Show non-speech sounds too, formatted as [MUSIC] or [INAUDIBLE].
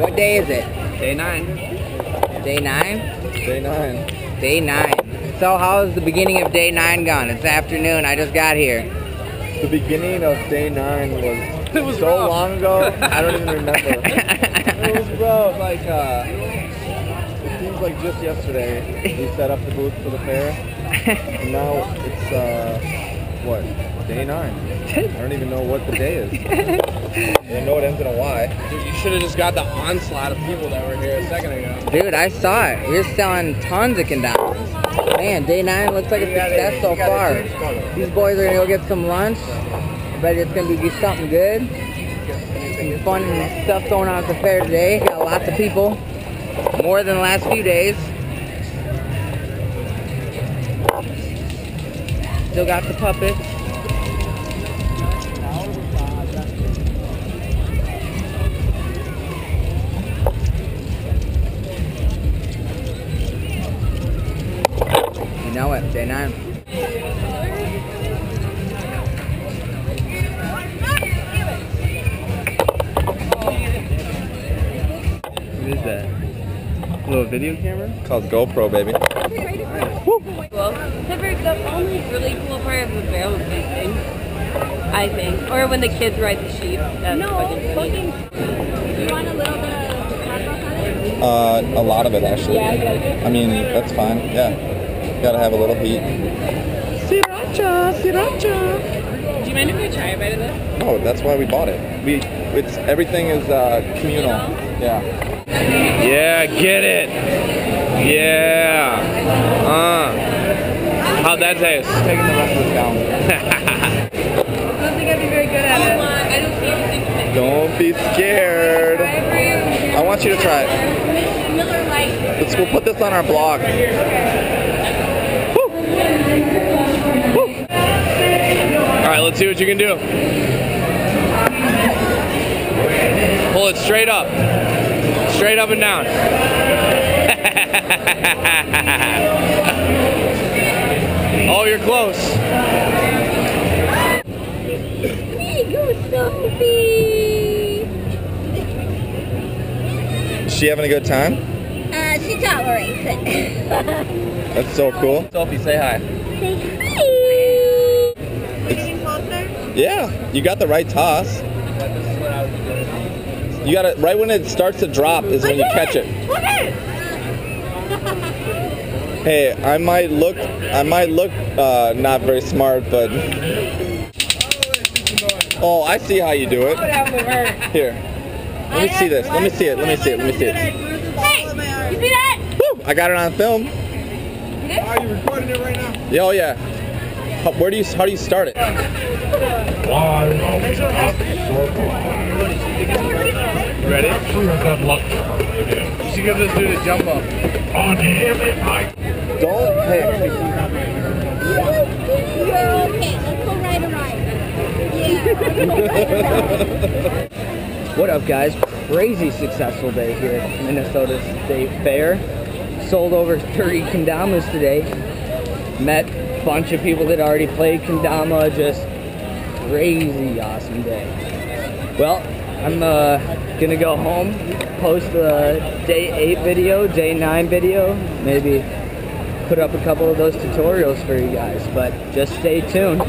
What day is it? Day nine. Day nine? Day nine. Day nine. So how's the beginning of day nine gone? It's afternoon. I just got here. The beginning of day nine was, [LAUGHS] It was so rough. long ago. I don't even remember. [LAUGHS] it was rough. Like uh, it seems like just yesterday we set up the booth for the fair, and now it's uh, what day nine. I don't even know what the day is. [LAUGHS] I know it ends in a Y. Dude, you should have just got the onslaught of people that were here a second ago. Dude, I saw it. You're selling tons of kendamas. Man, day nine looks like a success so far. These boys are gonna go get some lunch. I bet it's gonna be something good. Some fun stuff going on at the fair today. Got lots of people. More than the last few days. Still got the puppet. You know it, day nine. What is that? A little video camera? Called GoPro, baby. Cool. Except for the only really cool part of the fair was racing. I think. Or when the kids ride the sheep. That's No, fucking fucking. funny. You want a little bit of hot sauce on it? Uh, a lot of it actually. Yeah, I. I mean, that's fine. Yeah. Gotta have a little heat. Sriracha, sriracha. Do you mind if we try a bite of this? Oh, that's why we bought it. We, it's everything is uh, communal. Yeah. Yeah, get it. Yeah. Uh. How'd that taste? Taking the rest of down. [LAUGHS] I don't think I'd be very good at it. Don't see anything. Don't be scared. I want you to try it. Let's we'll put this on our blog. Woo. Woo. All right, let's see what you can do. Pull it straight up. Straight up and down. [LAUGHS] oh, you're close. Hey, go Sophie! Is she having a good time? Uh, she tolerates it. [LAUGHS] That's so cool. Sophie, say hi. Say hi! Yeah, you got the right toss. You got it right when it starts to drop is when you catch it. Hey, I might look, I might look uh, not very smart, but oh, I see how you do it. Here, let me see this. Let me see it. Let me see it. Let me see it. Hey! You see that? Woo! I got it on film. Are you recording it right now? Yeah, oh yeah. How, where do you, how do you start it? Ready? You should give this dude a jump up. On him, Don't pick. Okay, let's go ride a ride. Yeah. What up, guys? Crazy successful day here at Minnesota State Fair. Sold over 30 kendamas today. Met a bunch of people that already played kendama. Just crazy awesome day. Well, I'm uh, gonna go home, post the day 8 video, day 9 video, maybe put up a couple of those tutorials for you guys, but just stay tuned.